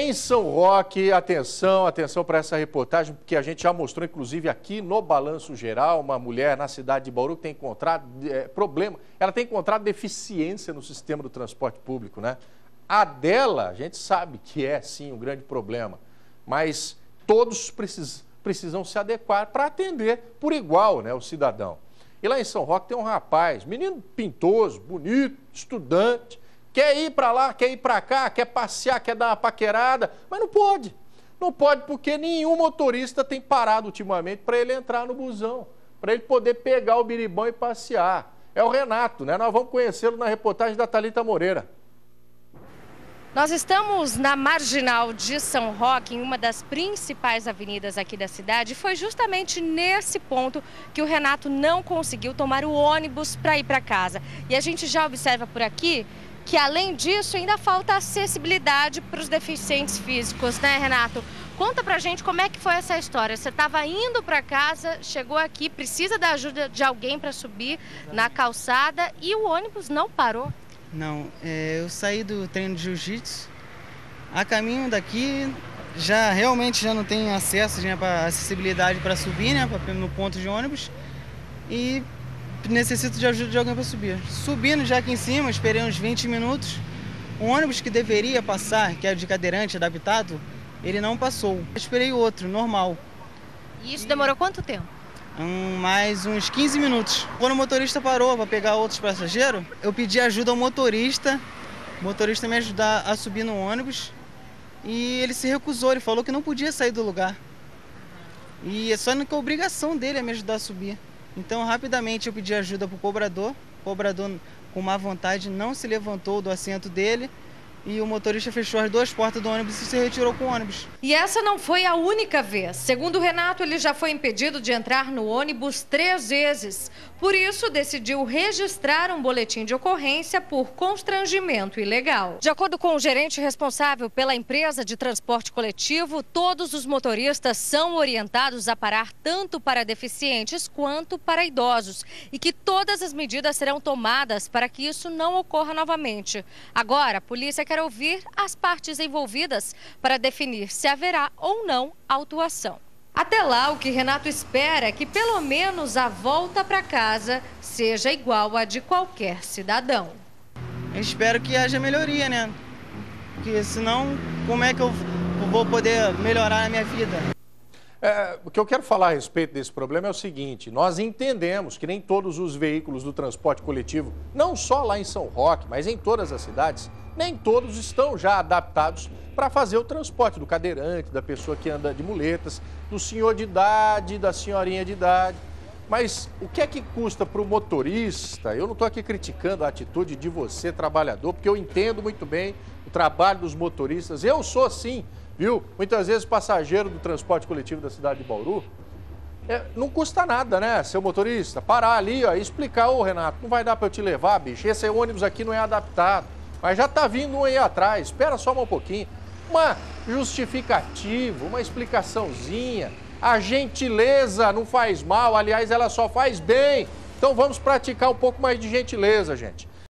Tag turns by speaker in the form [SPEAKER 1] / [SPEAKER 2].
[SPEAKER 1] Em São Roque, atenção, atenção para essa reportagem, porque a gente já mostrou, inclusive, aqui no Balanço Geral, uma mulher na cidade de Bauru que tem encontrado é, problema, ela tem encontrado deficiência no sistema do transporte público, né? A dela, a gente sabe que é, sim, um grande problema, mas todos precis, precisam se adequar para atender por igual né, o cidadão. E lá em São Roque tem um rapaz, menino pintoso, bonito, estudante, Quer ir para lá, quer ir para cá, quer passear, quer dar uma paquerada, mas não pode. Não pode porque nenhum motorista tem parado ultimamente para ele entrar no busão, para ele poder pegar o biribão e passear. É o Renato, né? Nós vamos conhecê-lo na reportagem da Talita Moreira.
[SPEAKER 2] Nós estamos na marginal de São Roque, em uma das principais avenidas aqui da cidade. Foi justamente nesse ponto que o Renato não conseguiu tomar o ônibus para ir para casa. E a gente já observa por aqui que além disso ainda falta acessibilidade para os deficientes físicos, né, Renato? Conta pra gente como é que foi essa história. Você estava indo para casa, chegou aqui, precisa da ajuda de alguém para subir na calçada e o ônibus não parou.
[SPEAKER 3] Não, é, eu saí do treino de jiu-jitsu. A caminho daqui já realmente já não tem acesso, já para acessibilidade para subir, né, pra, no ponto de ônibus. E necessito de ajuda de alguém para subir. Subindo já aqui em cima, esperei uns 20 minutos. O ônibus que deveria passar, que é de cadeirante adaptado, ele não passou. esperei outro, normal.
[SPEAKER 2] E isso demorou quanto tempo?
[SPEAKER 3] Um, mais uns 15 minutos. Quando o motorista parou para pegar outros passageiros, eu pedi ajuda ao motorista, o motorista me ajudar a subir no ônibus. E ele se recusou, ele falou que não podia sair do lugar. E é só que a obrigação dele é me ajudar a subir. Então, rapidamente eu pedi ajuda para o cobrador. O cobrador, com má vontade, não se levantou do assento dele e o motorista fechou as duas portas do ônibus e se retirou com o ônibus.
[SPEAKER 2] E essa não foi a única vez. Segundo o Renato, ele já foi impedido de entrar no ônibus três vezes. Por isso, decidiu registrar um boletim de ocorrência por constrangimento ilegal. De acordo com o gerente responsável pela empresa de transporte coletivo, todos os motoristas são orientados a parar tanto para deficientes quanto para idosos e que todas as medidas serão tomadas para que isso não ocorra novamente. Agora, a polícia quer ouvir as partes envolvidas para definir se haverá ou não autuação. Até lá, o que Renato espera é que pelo menos a volta para casa seja igual a de qualquer cidadão.
[SPEAKER 3] Eu espero que haja melhoria, né? Porque senão, como é que eu vou poder melhorar a minha vida?
[SPEAKER 1] É, o que eu quero falar a respeito desse problema é o seguinte: nós entendemos que nem todos os veículos do transporte coletivo, não só lá em São Roque, mas em todas as cidades, nem todos estão já adaptados para fazer o transporte do cadeirante, da pessoa que anda de muletas, do senhor de idade, da senhorinha de idade. Mas o que é que custa para o motorista? Eu não estou aqui criticando a atitude de você, trabalhador, porque eu entendo muito bem o trabalho dos motoristas. Eu sou assim, viu? Muitas vezes passageiro do transporte coletivo da cidade de Bauru. É, não custa nada, né, seu motorista? Parar ali ó, e explicar, ô Renato, não vai dar para eu te levar, bicho. Esse ônibus aqui não é adaptado. Mas já está vindo um aí atrás, espera só um pouquinho. Uma justificativa, uma explicaçãozinha. A gentileza não faz mal, aliás, ela só faz bem. Então vamos praticar um pouco mais de gentileza, gente.